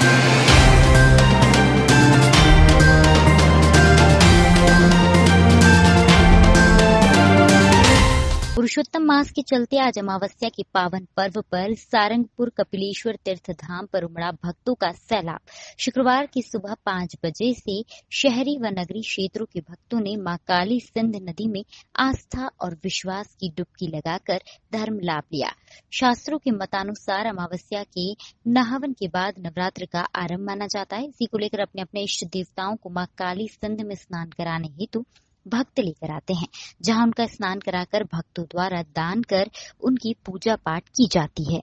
Thank you. पुरुषोत्तम मास के चलते आज अमावस्या के पावन पर्व पर सारंगपुर कपिलेश्वर तीर्थ धाम पर उमड़ा भक्तों का सैलाब। शुक्रवार की सुबह पाँच बजे से शहरी व नगरी क्षेत्रों के भक्तों ने माँ काली सिंध नदी में आस्था और विश्वास की डुबकी लगाकर धर्म लाभ लिया। शास्त्रों के मतानुसार अमावस्या के नहावन के बाद नवरात्र का आरंभ माना जाता है। इसी को लेकर अपने अपने इष्ट देवताओं को माँ काली सिंध में स्नान कराने हेतु भक्त लेकर आते हैं, जहाँ उनका स्नान कराकर भक्तों द्वारा दान कर उनकी पूजा पाठ की जाती है।